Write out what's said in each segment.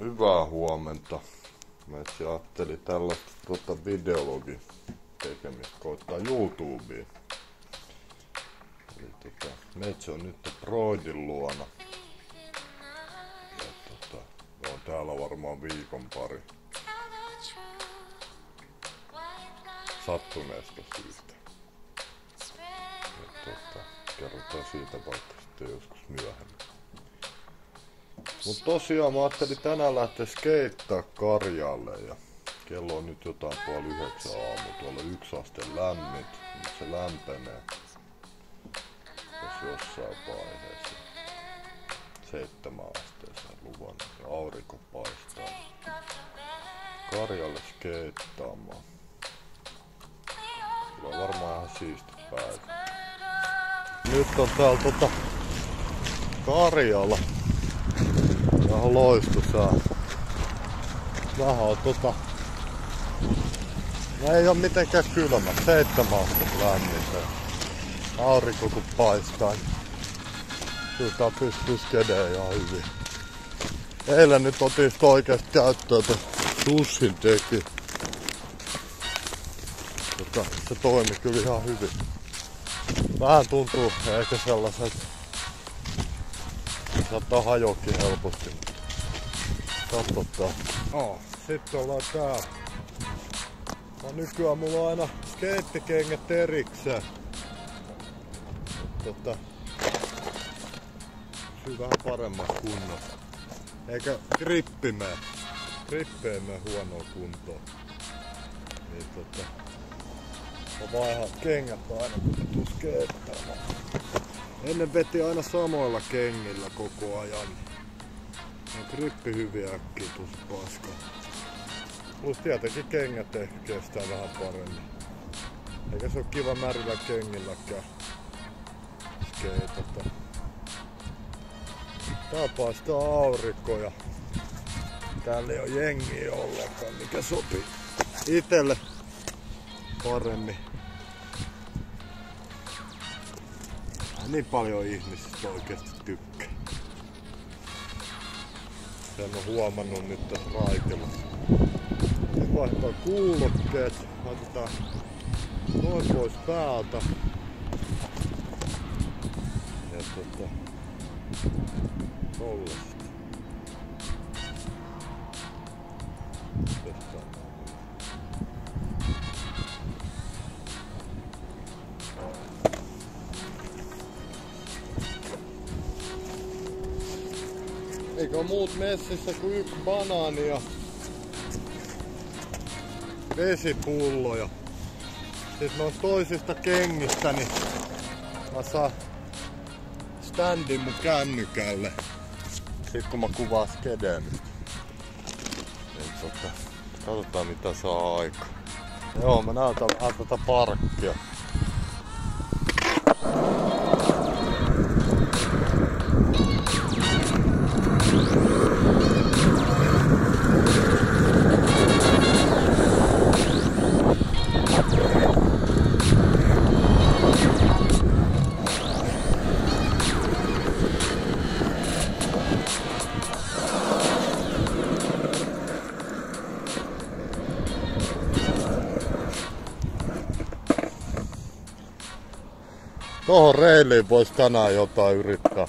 Hyvää huomenta. Mä ajattelin tällaista tuota videologin tekemistä koittaa YouTubeen. Eli tota, Metsä on nyt Broidin luona. Ja tota, on täällä varmaan viikon pari. Sattuneesta syystä. Ja tota, kerrotaan siitä vaikka sitten joskus myöhemmin. Mut tosiaan mä ajattelin tänään lähteä skeittaa Karjalle ja kello on nyt jotain puoli yhdeksän aamu. Tuolla yksi aste lämmit, nyt se lämpenee. Jos jossain vaiheessa. Seitsemän asteeseen luvan ja aurinko paistaa. Karjalle skeittaamaan. Kyllä varmaan ihan siisti päivä. Nyt on täällä tota Karjala Vähän loistusaa. Vähän on tota... No ei oo mitenkään kylmä. Seitsemän astetta lämmintä. Aurinko kun paistaa. Niin kyllä tää pystyy skedeen ihan hyvin. Eilen nyt otin sitä oikeesti käyttöön tuon sushin teki. Tota, se toimi kyllä ihan hyvin. Vähän tuntuu ehkä sellaiset saattaa hajoakin helposti. Katsotaan. Oh, sitten ollaan tää. No nykyään mulla on aina skeittikengät erikseen. Tota, pysyy vähän paremmassa kunnossa. Eikä grippi mene. Grippi mene huonoa kuntoon. Niin tota, mä vaihan kengät aina kun skeittämään. Ennen veti aina samoilla kengillä koko ajan. On grippi hyviä äkkiä tuossa paska. Plus tietenkin kengät kestää vähän paremmin. Eikä se ole kiva märillä kengilläkään skeitata. Tää paistaa aurinko ja täällä ei ole jengiä ollenkaan, mikä sopii itelle paremmin. niin paljon ihmisistä oikeasti tykkää. Sen on huomannut nyt tässä raitilla. Nyt vaihtaa kuulokkeet, laitetaan noin pois päältä. Ja tota, tollasta. Eikä muut messissä kuin yksi banaani ja vesipullo. Ja sit noista toisista kengistä, niin mä saan standin mun kännykälle. Sit kun mä kuvaan skedeen. Niin tota, katsotaan mitä saa aika. Joo, mä näytän vähän tätä parkkia. Tohon reiliin voisi tänään jotain yrittää.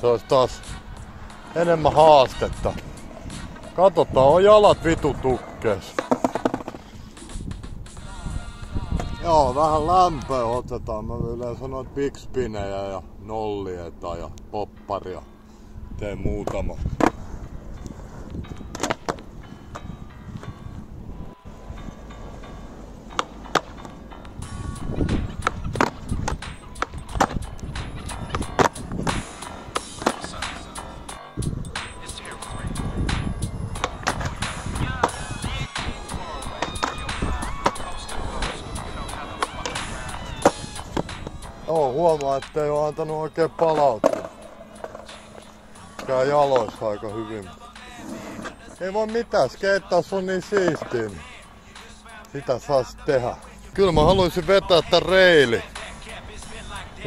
Se olisi taas enemmän haastetta. Katsotaan, on jalat vitu tukkees. Joo, vähän lämpöä otetaan. Mä yleensä noita big spinejä ja nollieta ja popparia. Teen muutama. Joo, huomaa, että ei ole antanut oikein palautua. Käy jaloissa aika hyvin. Ei voi mitään, skeittaus on niin siistiin. Sitä saa tehdä. Kyllä mä haluaisin vetää tän reili.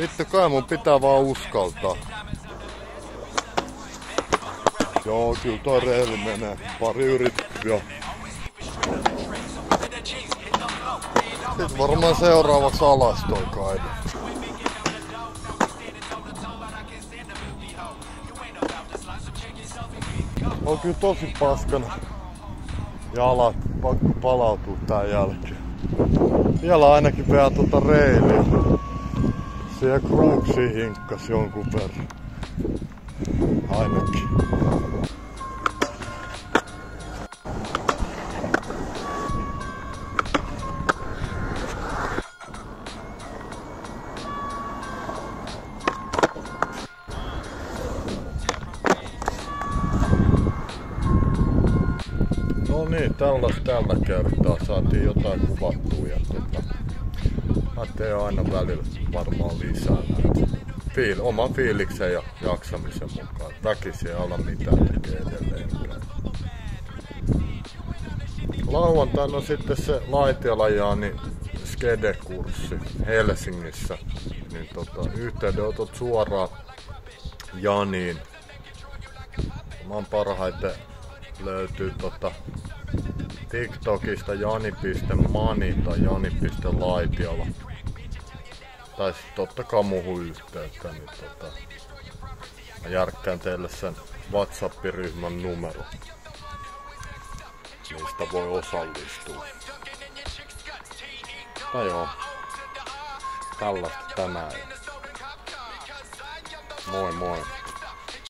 Vittu kai mun pitää vaan uskaltaa. Joo, kyllä toi reili menee. Pari yritystä. Sitten varmaan seuraavaksi alas toi kaide. On kyllä tosi paskana. Jalat pakko palautua tän jälkeen. Vielä ainakin vielä tuota reiliä. Siellä kruuksi hinkkas jonkun verran. Ainakin. Niin, tällaista tällä kertaa saatiin jotain kuvattua ja tota, mä teen aina välillä varmaan lisää näitä. Fiil, oman fiiliksen ja jaksamisen mukaan. Väkisin ei olla mitään tekee edelleenkään. Lauantaina on sitten se Laitiala Jaani skede-kurssi Helsingissä. Niin tota, yhteydenotot suoraan Janiin. Mä oon parhaiten löytyy tota TikTokista jani.mani tai jani.laitiola. Tai sit totta kai muuhun yhteyttä, niin tota, mä järkkään teille sen WhatsApp-ryhmän numero. Niistä voi osallistua. Tai joo. Tällaista tänään. Moi moi.